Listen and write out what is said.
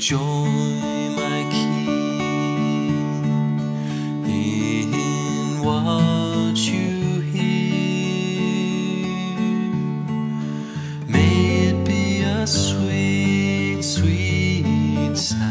joy, my King, in what you hear. May it be a sweet, sweet sound.